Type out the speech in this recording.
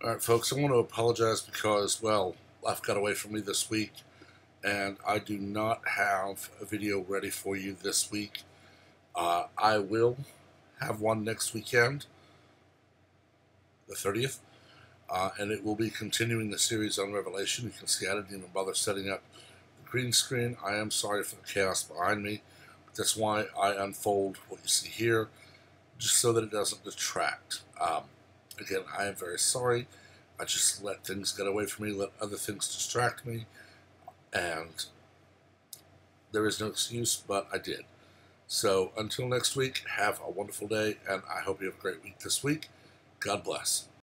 All right, folks, I want to apologize because, well, life got away from me this week, and I do not have a video ready for you this week. Uh, I will have one next weekend, the 30th, uh, and it will be continuing the series on Revelation. You can see I didn't even bother setting up the green screen. I am sorry for the chaos behind me, but that's why I unfold what you see here, just so that it doesn't detract. Um, again, I am very sorry. I just let things get away from me, let other things distract me, and there is no excuse, but I did. So until next week, have a wonderful day, and I hope you have a great week this week. God bless.